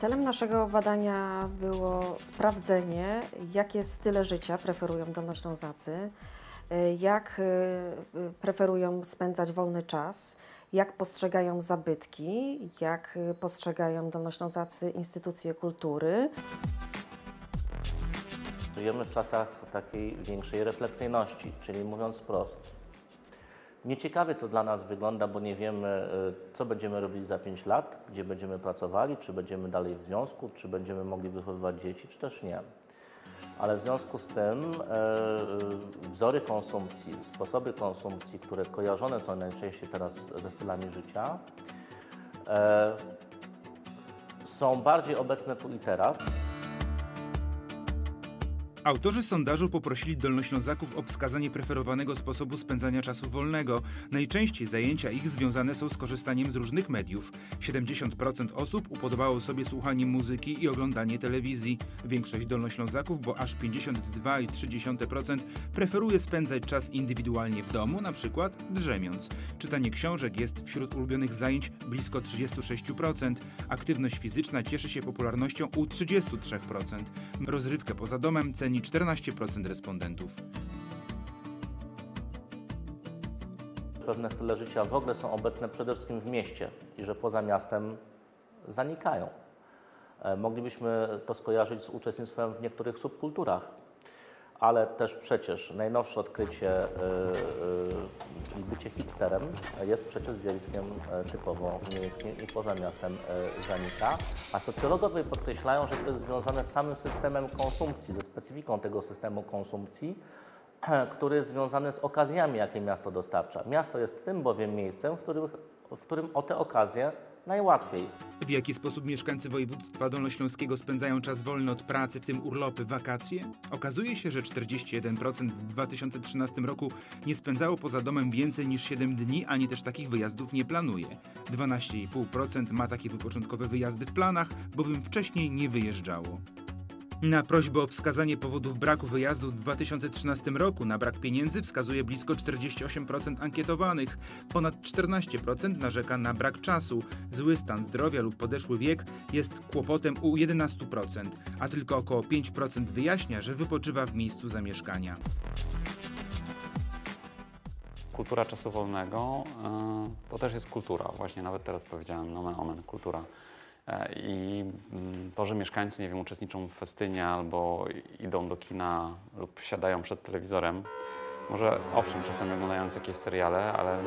Celem naszego badania było sprawdzenie, jakie style życia preferują Dolnoślązacy, y, jak y, preferują spędzać wolny czas, jak postrzegają zabytki, jak postrzegają Dolnoślązacy instytucje kultury. Żyjemy w czasach takiej większej refleksyjności, czyli mówiąc wprost, Nieciekawie to dla nas wygląda, bo nie wiemy, e, co będziemy robili za 5 lat, gdzie będziemy pracowali, czy będziemy dalej w związku, czy będziemy mogli wychowywać dzieci, czy też nie. Ale w związku z tym e, e wzory konsumpcji, sposoby konsumpcji, które kojarzone są najczęściej teraz ze stylami życia, są bardziej obecne tu i teraz. Autorzy sondażu poprosili Dolnoślązaków o wskazanie preferowanego sposobu spędzania czasu wolnego. Najczęściej zajęcia ich związane są z korzystaniem z różnych mediów. 70% osób upodobało sobie słuchanie muzyki i oglądanie telewizji. Większość Dolnoślązaków, bo aż 52,3% preferuje spędzać czas indywidualnie w domu, na przykład drzemiąc. Czytanie książek jest wśród ulubionych zajęć blisko 36%. Aktywność fizyczna cieszy się popularnością u 33%. Rozrywkę poza domem ceni oceni 14% respondentów. Pewne style życia w ogóle są obecne przede wszystkim w mieście i że poza miastem zanikają. E, moglibyśmy to skojarzyć z uczestnictwem w niektórych subkulturach ale też przecież najnowsze odkrycie, y, y, czyli bycie hipsterem, jest przecież zjawiskiem e, typowo miejskim i poza miastem e, zanika. A socjologowie podkreślają, że to jest związane z samym systemem konsumpcji, ze specyfiką tego systemu konsumpcji, który jest związany z okazjami, jakie miasto dostarcza. Miasto jest tym bowiem miejscem, w którym, w którym o te okazje najłatwiej. W jaki sposób mieszkańcy województwa dolnośląskiego spędzają czas wolny od pracy, w tym urlopy, wakacje? Okazuje się, że 41% w 2013 roku nie spędzało poza domem więcej niż 7 dni, ani też takich wyjazdów nie planuje. 12,5% ma takie wypoczątkowe wyjazdy w planach, bowiem wcześniej nie wyjeżdżało. Na prośbę o wskazanie powodów braku wyjazdu w 2013 roku na brak pieniędzy wskazuje blisko 48% ankietowanych. Ponad 14% narzeka na brak czasu. Zły stan zdrowia lub podeszły wiek jest kłopotem u 11%, a tylko około 5% wyjaśnia, że wypoczywa w miejscu zamieszkania. Kultura czasu wolnego yy, to też jest kultura. Właśnie nawet teraz powiedziałem nomen omen, kultura E, I mm, to, że mieszkańcy, nie wiem, uczestniczą w festynie albo idą do kina lub siadają przed telewizorem, może owszem, czasami oglądając jakieś seriale, ale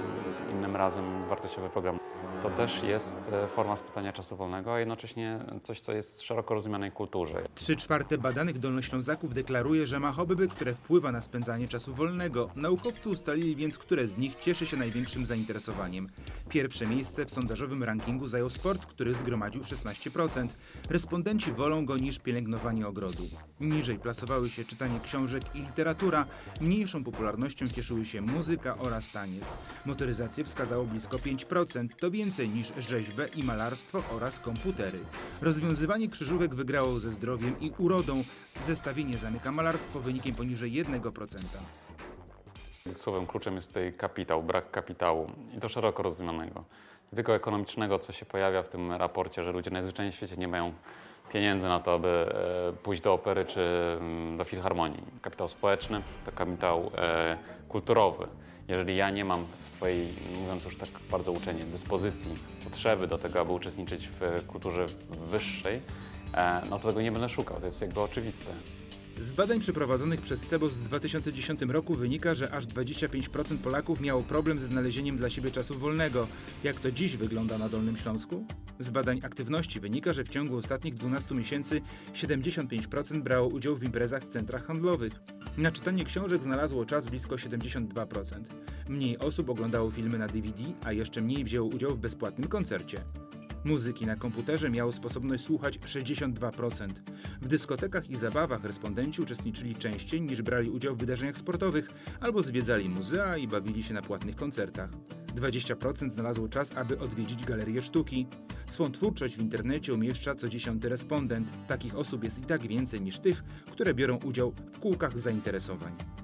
innym razem wartościowy program. To też jest e, forma spędzania czasu wolnego, a jednocześnie coś, co jest w szeroko rozumianej kulturze. Trzy czwarte badanych dolnoślązaków deklaruje, że ma hobby, które wpływa na spędzanie czasu wolnego. Naukowcy ustalili więc, które z nich cieszy się największym zainteresowaniem. Pierwsze miejsce w sondażowym rankingu zajął sport, który zgromadził 16%. Respondenci wolą go niż pielęgnowanie ogrodu. Niżej plasowały się czytanie książek i literatura. Mniejszą popularnością cieszyły się muzyka oraz taniec. Motoryzację wskazało blisko 5%, to więcej niż rzeźbę i malarstwo oraz komputery. Rozwiązywanie krzyżówek wygrało ze zdrowiem i urodą. Zestawienie zamyka malarstwo wynikiem poniżej 1%. Słowem kluczem jest tutaj kapitał, brak kapitału i to szeroko rozumianego. Nie tylko ekonomicznego, co się pojawia w tym raporcie, że ludzie najzwyczajniej w świecie nie mają pieniędzy na to, aby e, pójść do opery czy mm, do filharmonii. Kapitał społeczny to kapitał e, kulturowy. Jeżeli ja nie mam w swojej, mówiąc już tak bardzo uczenie, dyspozycji, potrzeby do tego, aby uczestniczyć w kulturze wyższej, e, no to tego nie będę szukał. To jest jakby oczywiste. Z badań przeprowadzonych przez CEBOS w 2010 roku wynika, że aż 25% Polaków miało problem ze znalezieniem dla siebie czasu wolnego. Jak to dziś wygląda na Dolnym Śląsku? Z badań aktywności wynika, że w ciągu ostatnich 12 miesięcy 75% brało udział w imprezach w centrach handlowych. Na czytanie książek znalazło czas blisko 72%. Mniej osób oglądało filmy na DVD, a jeszcze mniej wzięło udział w bezpłatnym koncercie. Muzyki na komputerze miało sposobność słuchać 62%. W dyskotekach i zabawach respondenci uczestniczyli częściej niż brali udział w wydarzeniach sportowych albo zwiedzali muzea i bawili się na płatnych koncertach. 20% znalazło czas, aby odwiedzić galerię sztuki. Swą twórczość w internecie umieszcza co dziesiąty respondent. Takich osób jest i tak więcej niż tych, które biorą udział w kółkach zainteresowań.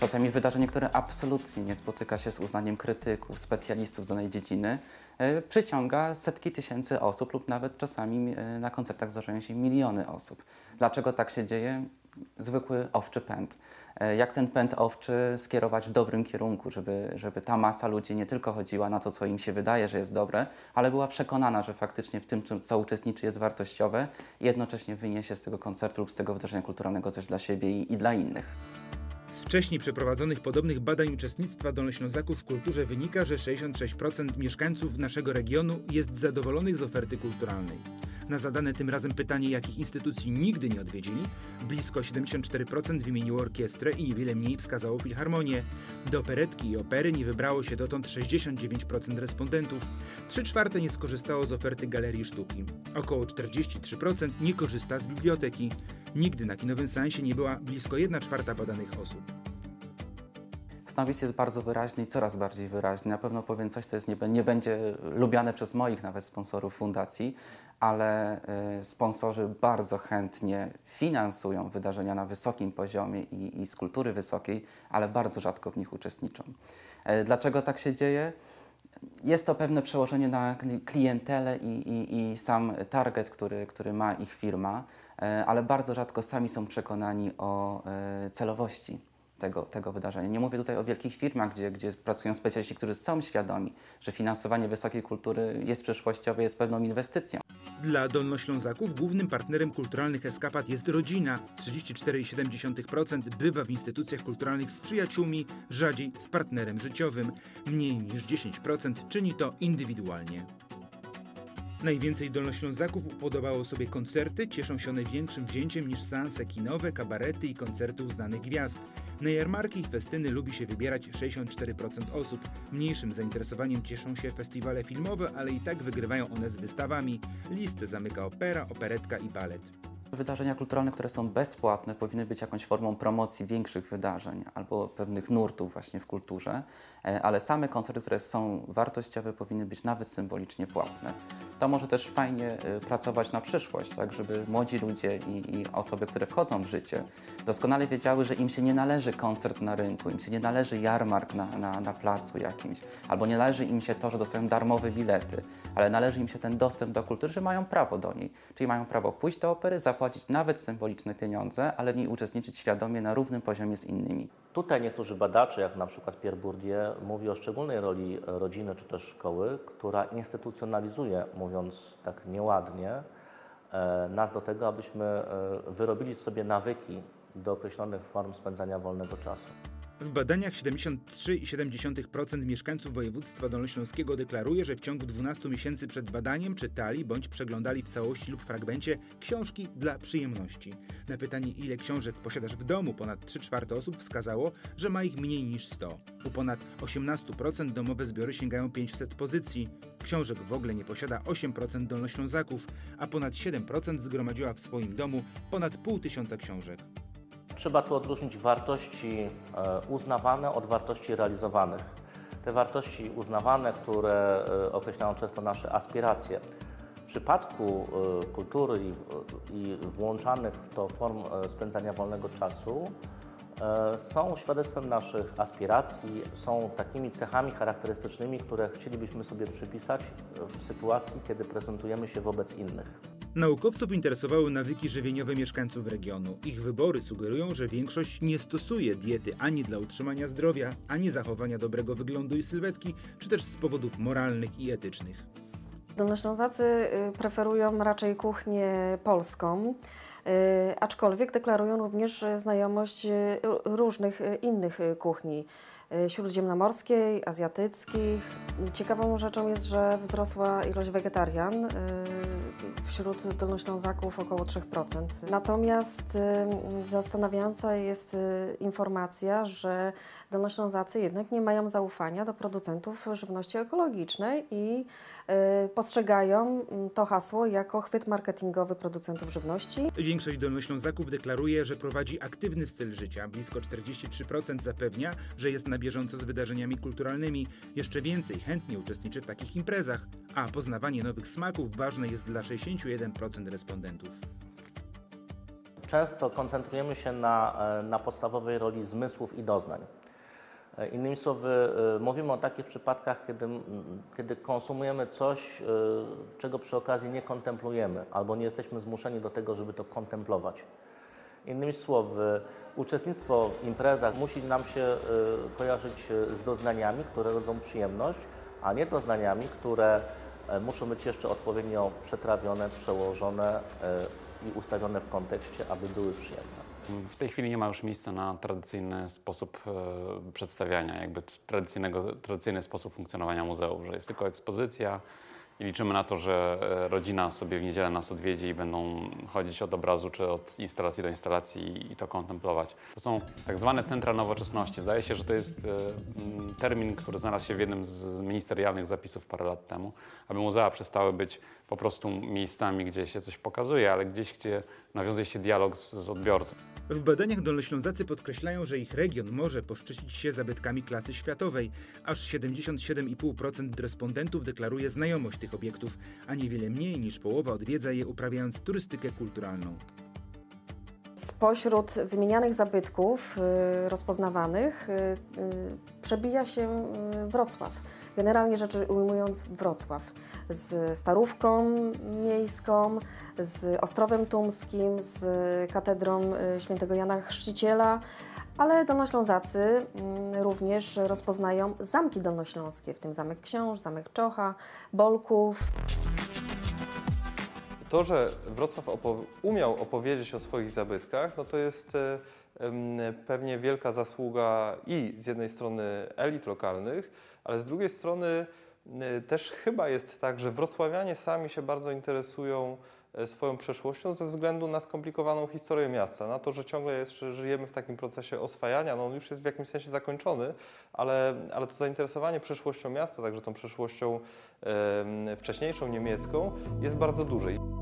Czasami wydarzenie, które absolutnie nie spotyka się z uznaniem krytyków, specjalistów z danej dziedziny, e, przyciąga setki tysięcy osób lub nawet czasami e, na koncertach zdarzają się miliony osób. Dlaczego tak się dzieje? Zwykły owczy pęd. E, jak ten pęd owczy skierować w dobrym kierunku, żeby, żeby ta masa ludzi nie tylko chodziła na to, co im się wydaje, że jest dobre, ale była przekonana, że faktycznie w tym, co uczestniczy, jest wartościowe i jednocześnie wyniesie z tego koncertu lub z tego wydarzenia kulturalnego coś dla siebie i, i dla innych. Z wcześniej przeprowadzonych podobnych badań uczestnictwa Dolnoślązaków w kulturze wynika, że 66% mieszkańców naszego regionu jest zadowolonych z oferty kulturalnej. Na zadane tym razem pytanie, jakich instytucji nigdy nie odwiedzili, blisko 74% wymieniło orkiestrę i niewiele mniej wskazało filharmonię. Do operetki i opery nie wybrało się dotąd 69% respondentów. 3 czwarte nie skorzystało z oferty galerii sztuki. Około 43% nie korzysta z biblioteki. Nigdy na kinowym sensie nie była blisko 1 czwarta badanych osób. Stanowisko jest bardzo wyraźny i coraz bardziej wyraźny. Na pewno powiem coś, co jest, nie, nie będzie lubiane przez moich nawet sponsorów fundacji, ale y, sponsorzy bardzo chętnie finansują wydarzenia na wysokim poziomie i, i z kultury wysokiej, ale bardzo rzadko w nich uczestniczą. Y, dlaczego tak się dzieje? Jest to pewne przełożenie na klientelę i, i, i sam target, który, który ma ich firma, y, ale bardzo rzadko sami są przekonani o celowości tego, tego wydarzenia. Nie mówię tutaj o wielkich firmach, gdzie, gdzie pracują specjaliści, którzy są świadomi, że finansowanie wysokiej kultury jest przyszłościowe, jest pewną inwestycją. Dla Dolnoślązaków głównym partnerem kulturalnych eskapad jest rodzina. 34,7% bywa w instytucjach kulturalnych z przyjaciółmi, rzadziej z partnerem życiowym. Mniej niż 10% czyni to indywidualnie. Najwięcej Dolnoślązaków upodobało sobie koncerty, cieszą się one większym wzięciem niż seanse kinowe, kabarety i koncerty uznanych gwiazd. Na jarmarki i festyny lubi się wybierać 64% osób. Mniejszym zainteresowaniem cieszą się festiwale filmowe, ale i tak wygrywają one z wystawami. Listę zamyka opera, operetka i balet. Wydarzenia kulturalne, które są bezpłatne, powinny być jakąś formą promocji większych wydarzeń albo pewnych nurtów właśnie w kulturze, e, ale same koncerty, które są wartościowe, powinny być nawet symbolicznie płatne to może też fajnie y, pracować na przyszłość, tak, żeby młodzi ludzie i, i, osoby, które wchodzą w życie, doskonale wiedziały, że im się nie należy koncert na rynku, im się nie należy jarmark na, na, na placu jakimś, albo nie należy im się to, że dostają darmowe bilety, ale należy im się ten dostęp do kultury, że mają prawo do niej. Czyli mają prawo pójść do opery, zapłacić nawet symboliczne pieniądze, ale nie uczestniczyć świadomie na równym poziomie z innymi. Tutaj niektórzy badacze, jak na przykład Pierre Bourdieu, mówi o szczególnej roli rodziny czy też szkoły, która instytucjonalizuje, mówiąc tak nieładnie, e, nas do tego, abyśmy e, wyrobili sobie nawyki do określonych form spędzania wolnego czasu. W badaniach 73,7% mieszkańców województwa dolnośląskiego deklaruje, że w ciągu 12 miesięcy przed badaniem czytali bądź przeglądali w całości lub fragmencie książki dla przyjemności. Na pytanie, ile książek posiadasz w domu, ponad 3 czwarte osób wskazało, że ma ich mniej niż 100. U ponad 18% domowe zbiory sięgają 500 pozycji. Książek w ogóle nie posiada 8% dolnoślązaków, a ponad 7% zgromadziła w swoim domu ponad pół tysiąca książek. Trzeba tu odróżnić wartości e, uznawane od wartości realizowanych. Te wartości uznawane, które e, określają często nasze aspiracje. W przypadku e, kultury i włączanych w to form spędzania wolnego czasu, są świadectwem naszych aspiracji, są takimi cechami charakterystycznymi, które chcielibyśmy sobie przypisać w sytuacji, kiedy prezentujemy się wobec innych. Naukowców interesowały nawyki żywieniowe mieszkańców regionu. Ich wybory sugerują, że większość nie stosuje diety ani dla utrzymania zdrowia, ani zachowania dobrego wyglądu i sylwetki, czy też z powodów moralnych i etycznych. Dolnoślązacy y, preferują raczej kuchnię polską. E, aczkolwiek deklarują również znajomość e, różnych innych kuchni śródziemnomorskiej, azjatyckich. Ciekawą rzeczą jest, że wzrosła ilość wegetarian wśród dolnoślązaków około 3%. Natomiast zastanawiająca jest informacja, że dolnoślązacy jednak nie mają zaufania do producentów żywności ekologicznej i y, postrzegają mm, to hasło jako chwyt marketingowy producentów żywności. Większość dolnoślązaków deklaruje, że prowadzi aktywny styl życia. Blisko 43% zapewnia, że jest na bieżąco z wydarzeniami kulturalnymi. Jeszcze więcej chętnie uczestniczy w takich imprezach, a poznawanie nowych smaków ważne jest dla 61% respondentów. często koncentrujemy się na, e, na podstawowej roli zmysłów i doznań. E, Innymi słowy, e, mówimy o takich przypadkach, kiedy, kiedy konsumujemy coś, e, czego przy okazji nie kontemplujemy, albo nie jesteśmy zmuszeni do tego, żeby to kontemplować. Innymi słowy, uczestnictwo w imprezach musi nam się kojarzyć z doznaniami, które rodzą przyjemność, a nie doznaniami, które muszą być jeszcze odpowiednio przetrawione, przełożone i ustawione w kontekście, aby były przyjemne. W tej chwili nie ma już miejsca na tradycyjny sposób e, przedstawiania, jakby tradycyjnego, tradycyjny sposób funkcjonowania muzeum, że jest tylko ekspozycja i liczymy na to, że e, rodzina sobie w niedzielę nas odwiedzi i będą chodzić od obrazu czy od instalacji do instalacji i to kontemplować. To są tak zwane centra nowoczesności. Zdaje się, że to jest e, mm, termin, który znalazł się w jednym z ministerialnych zapisów parę lat temu, aby muzea przestały być po prostu miejscami, gdzie się coś pokazuje, ale gdzieś, gdzie nawiązuje się dialog z, z odbiorcą. W badaniach Dolnoślązacy podkreślają, że ich region może poszczycić się zabytkami klasy światowej. Aż 77,5% respondentów deklaruje znajomość tych obiektów, a niewiele mniej niż połowa odwiedza je uprawiając turystykę kulturalną. Spośród wymienianych zabytków y, rozpoznawanych y, y, przebija się Wrocław. Generalnie rzecz ujmując Wrocław z Starówką Miejską, z Ostrowem Tumskim, z katedrą świętego Jana Chrzciciela, ale Dolnoślązacy mm, również rozpoznają zamki dolnośląskie, w tym Zamek Książ, Zamek Czocha, Bolków, To, że Wrocław umiał opowiedzieć o swoich zabytkach, no to jest e, pewnie wielka zasługa i z jednej strony elit lokalnych, ale z drugiej strony też chyba jest tak, że wrocławianie sami się bardzo interesują e, swoją przeszłością ze względu na skomplikowaną historię miasta, na to, że ciągle jeszcze żyjemy w takim procesie oswajania, no on już jest w jakimś sensie zakończony, ale, ale to zainteresowanie przeszłością miasta, także tą przeszłością wcześniejszą niemiecką jest bardzo duże.